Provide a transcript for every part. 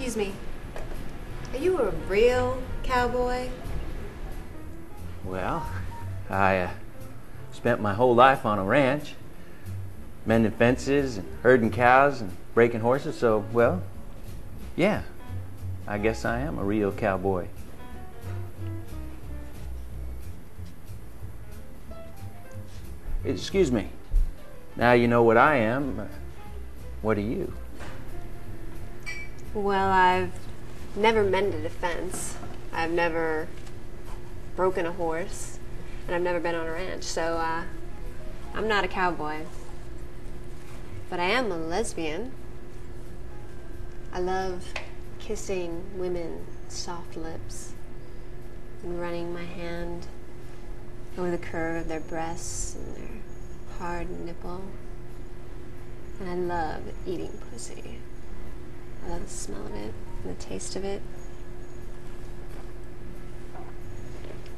Excuse me. Are you a real cowboy? Well, I uh, spent my whole life on a ranch, mending fences and herding cows and breaking horses, so, well, yeah, I guess I am a real cowboy. Excuse me. Now you know what I am. What are you? Well, I've never mended a fence. I've never broken a horse. And I've never been on a ranch. So, uh, I'm not a cowboy. But I am a lesbian. I love kissing women's soft lips and running my hand over the curve of their breasts and their hard nipple. And I love eating pussy. I love the smell of it and the taste of it.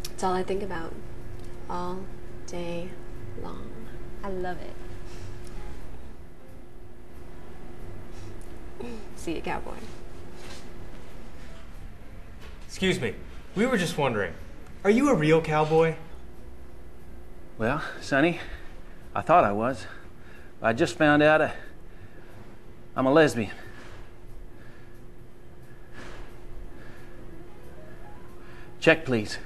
It's all I think about all day long. I love it. See you, cowboy. Excuse me. We were just wondering, are you a real cowboy? Well, Sonny, I thought I was. I just found out I, I'm a lesbian. Check, please.